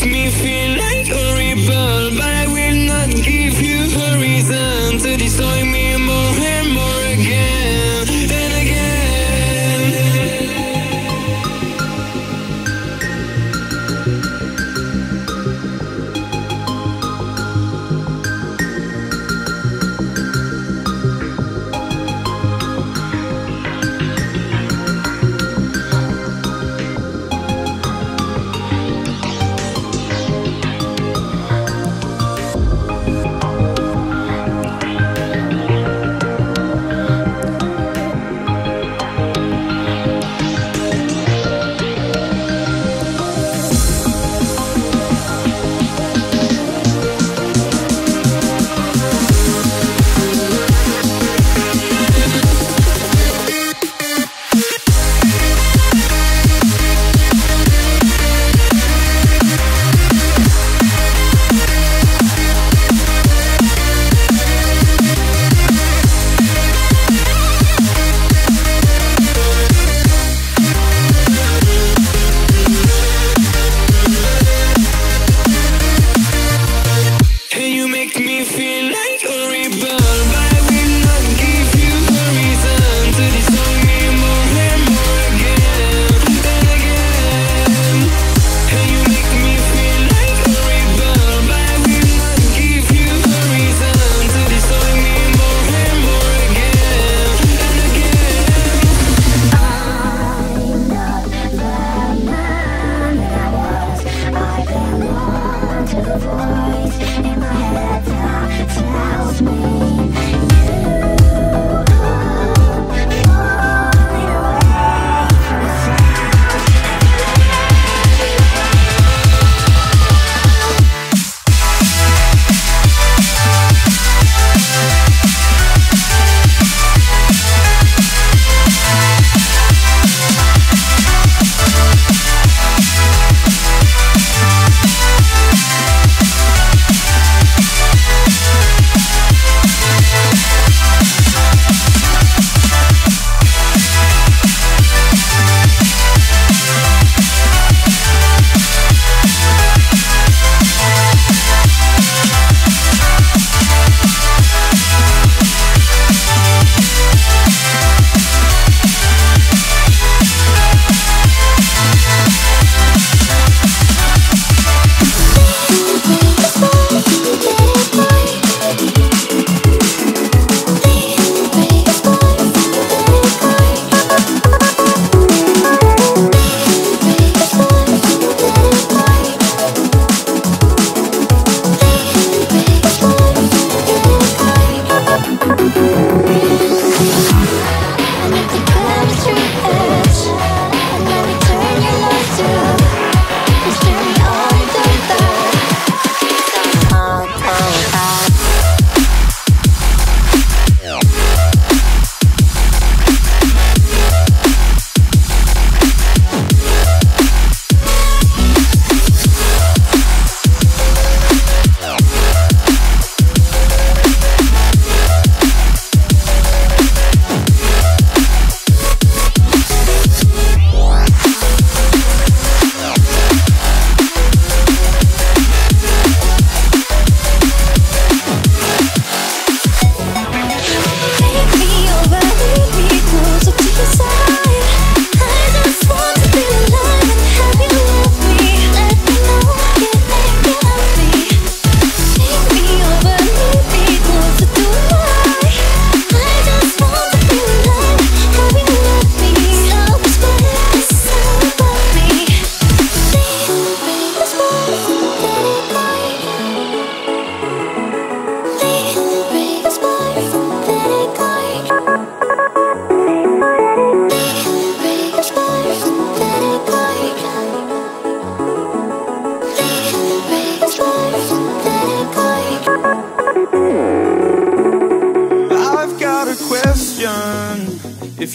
make me feel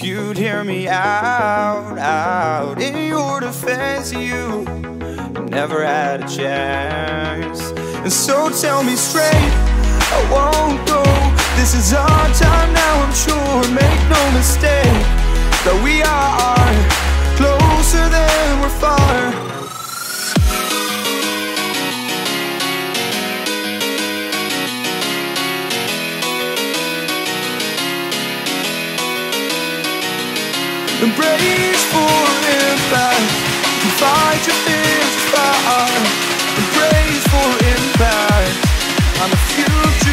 you'd hear me out, out in your defense. You never had a chance. And so tell me straight, I won't go. This is our time now, I'm sure. Make no mistake that we are closer than we're far. Embrace full impact. Fight your fears, to fight. Embrace for impact. I'm a future.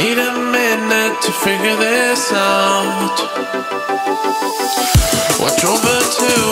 Need a minute to figure this out. Watch over to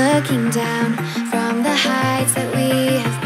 looking down from the heights that we have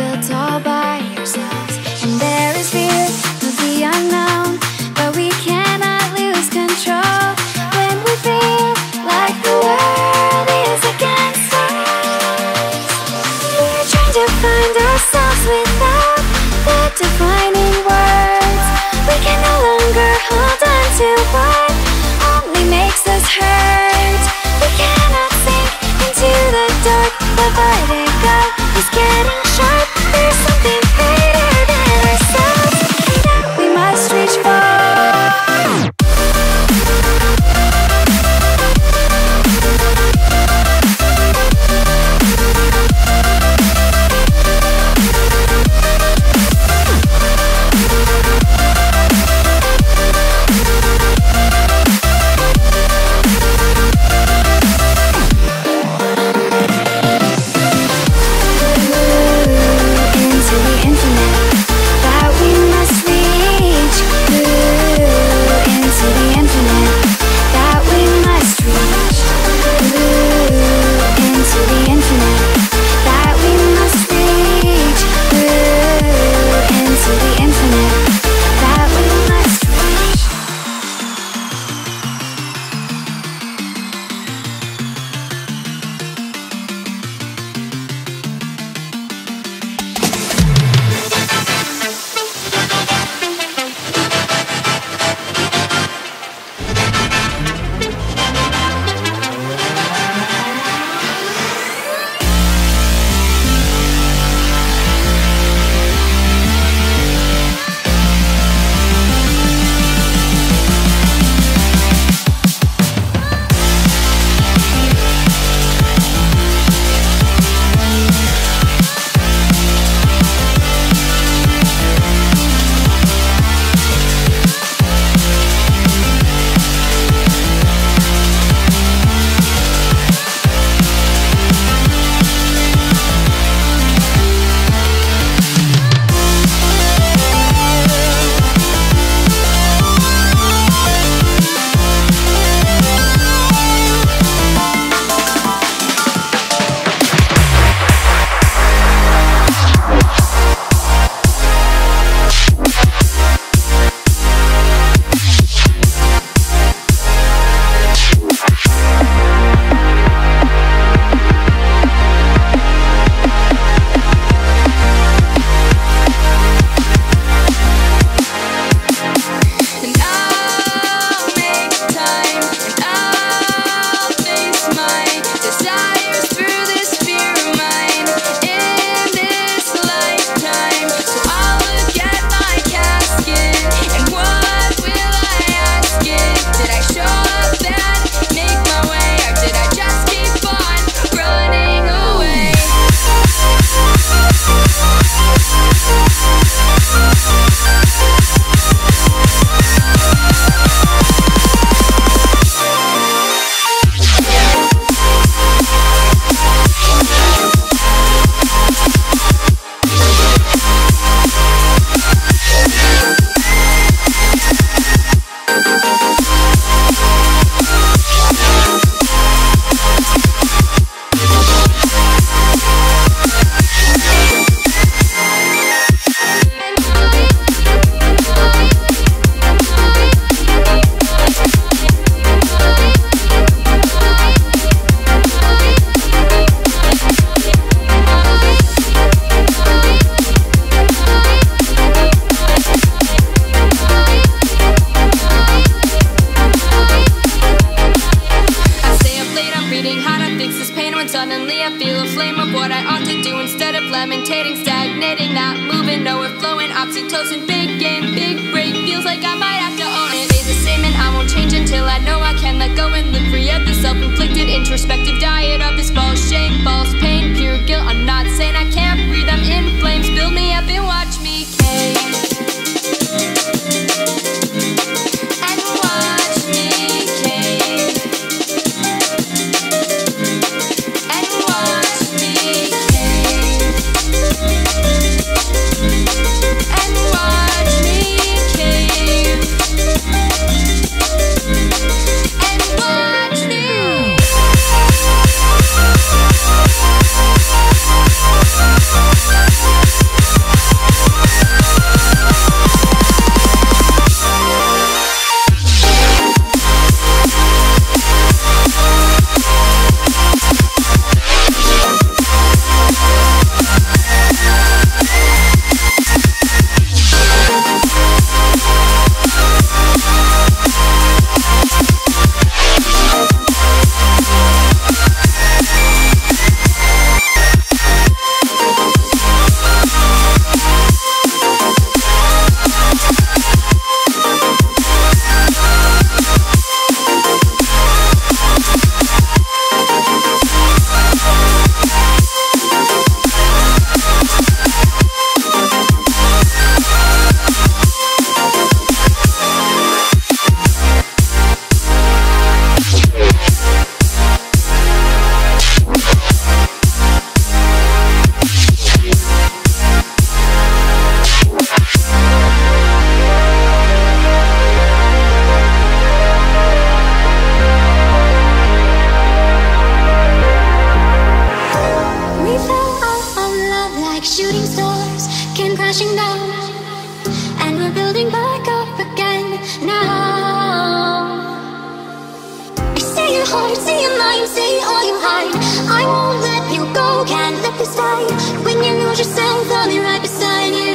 heart, see your mind, see all you hide. I won't let you go, can't let this die. When you lose yourself, I'll be right beside you.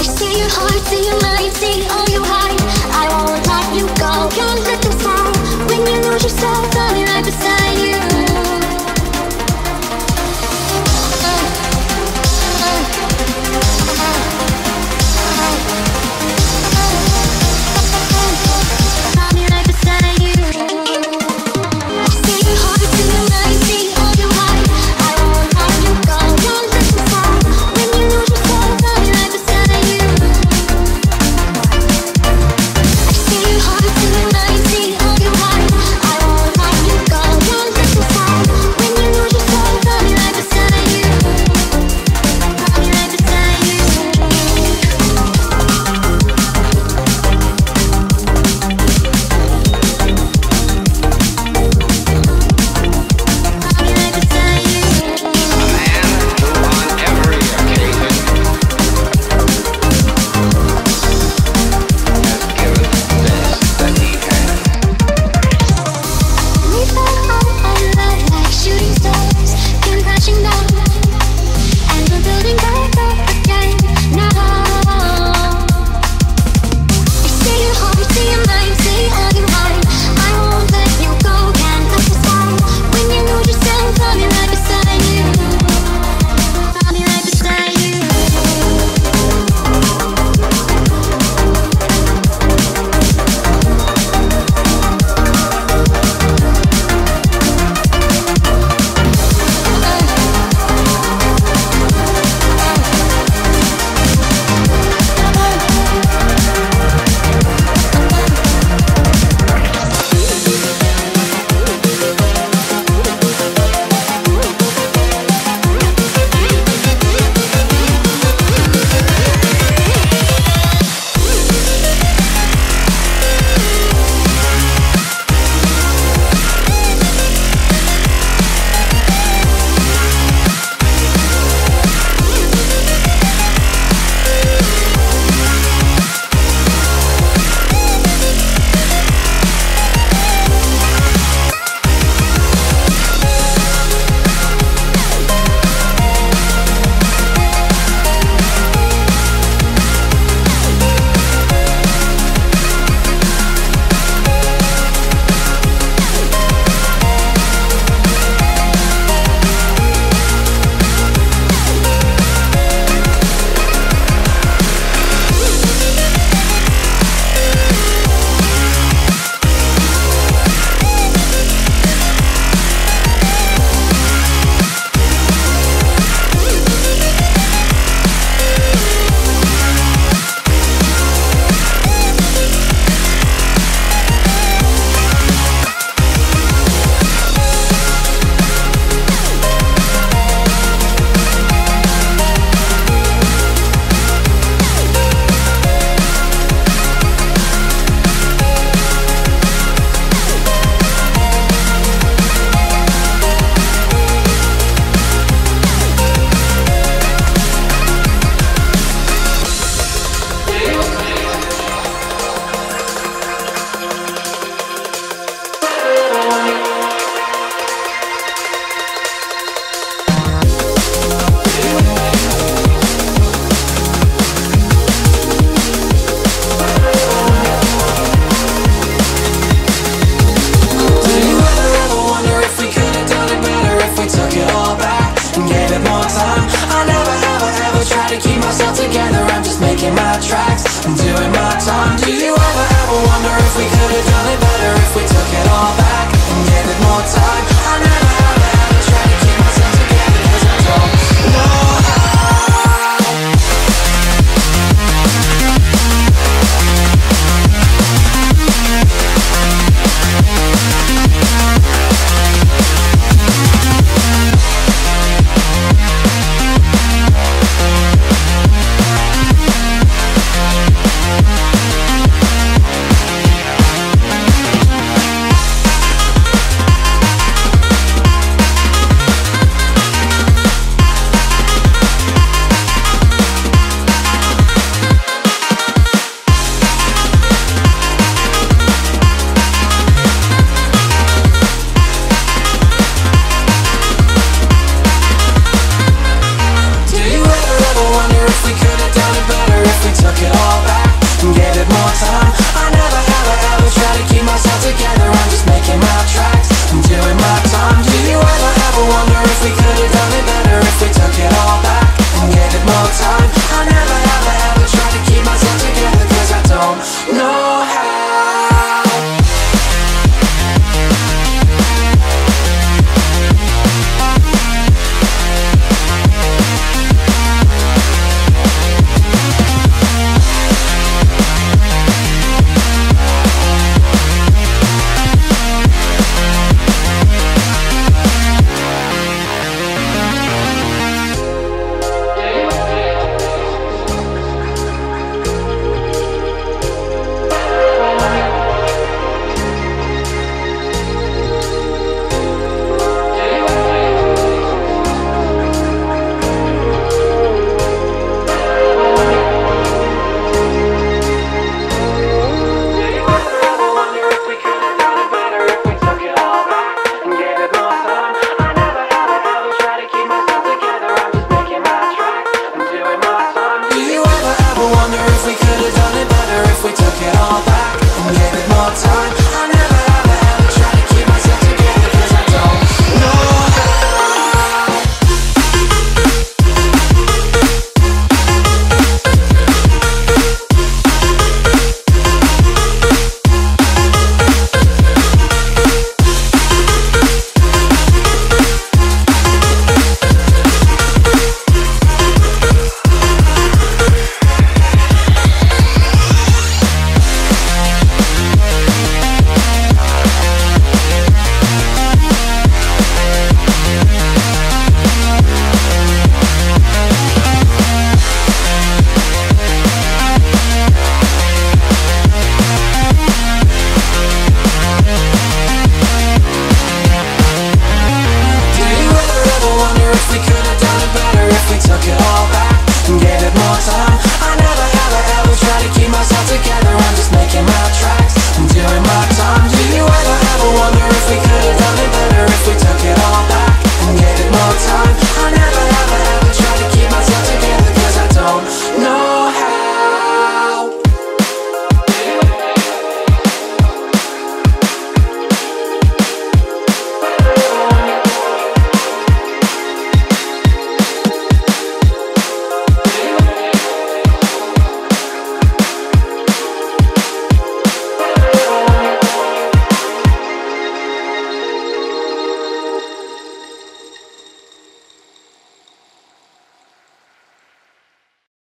I see your heart, see your mind, see all you hide.